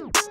Woo!